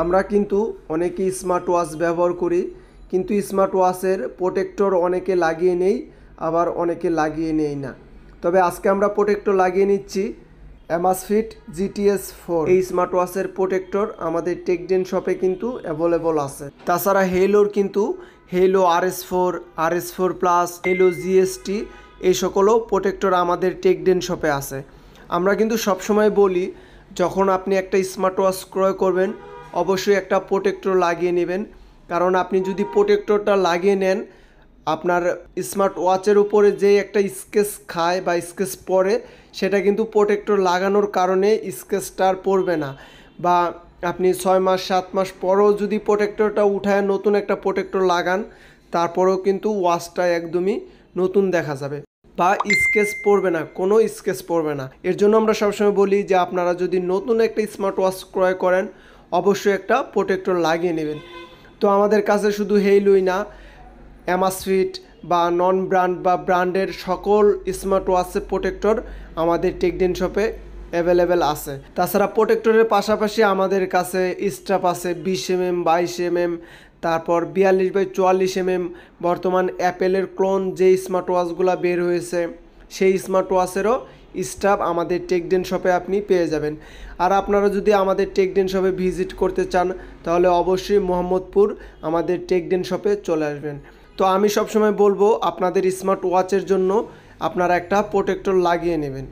আমরা কিন্তু অনেকেই স্মার্ট ওয়াচ ব্যবহার করি, কিন্তু স্মার্ট ওয়াচের প্রোটেক্টর অনেকে লাগিয়ে নেই, আবার অনেকে লাগিয়ে নেই না। তবে আজকে আমরা প্রোটেক্টর লাগিয়ে নিচ্ছি অ্যামাসফিট জিটিএস ফোর এই স্মার্ট ওয়াচের প্রোটেক্টর আমাদের টেকডেন শপে কিন্তু অ্যাভেলেবল আছে। তাছাড়া হেলোর কিন্তু Haylou R S four R S four plus Haylou GST এই সকলও প্রোটেক্টর আমাদের টেকডেন শপে আছে। আমরা কিন্তু সবসময় বলি, যখন আপনি একটা স্মার্ট ওয়াচ ক্রয় করবেন অবশ্যই একটা প্রোটেক্টর লাগিয়ে নেবেন। কারণ আপনি যদি প্রোটেক্টরটা লাগিয়ে নেন, আপনার স্মার্ট ওয়াচের উপরে যে একটা স্কেচ খায় বা স্কেচ পড়ে, সেটা কিন্তু প্রোটেক্টর লাগানোর কারণে স্কেচটা আর পড়বে না। বা আপনি ছয় মাস, সাত মাস পরেও যদি প্রোটেক্টরটা উঠায়, নতুন একটা প্রোটেক্টর লাগান, তারপরেও কিন্তু ওয়াচটা একদমই নতুন দেখা যাবে। বা স্কেচ পড়বে না, কোনো স্কেচ পড়বে না। এর জন্য আমরা সবসময় বলি যে, আপনারা যদি নতুন একটা স্মার্ট ওয়াচ ক্রয় করেন অবশ্যই একটা প্রোটেক্টর লাগিয়ে নেবেন। তো আমাদের কাছে শুধু হেইলুই না অ্যামাসফিট বা নন ব্র্যান্ড বা ব্র্যান্ডের সকল স্মার্ট ওয়াচের প্রোটেক্টর আমাদের টেকডেন শপে অ্যাভেলেবেল আছে। তাছাড়া প্রোটেক্টরের পাশাপাশি আমাদের কাছে স্টাফ আছে বিশ এম এম বাইশ এম এম তারপর বিয়াল্লিশ বাই চুয়াল্লিশ এম এম বর্তমান অ্যাপেলের ক্লোন যে স্মার্ট ওয়াচগুলো বের হয়েছে। সেই স্মার্ট ওয়াচেরও স্টাফ আমাদের টেকডেন শপে আপনি পেয়ে যাবেন। আর আপনারা যদি আমাদের টেকডেন শপে ভিজিট করতে চান, তাহলে অবশ্যই মোহাম্মদপুর আমাদের টেকডেন শপে চলে আসবেন। তো আমি সবসময় বলব, আপনাদের স্মার্ট ওয়াচের জন্য আপনারা একটা প্রোটেক্টর লাগিয়ে নেবেন।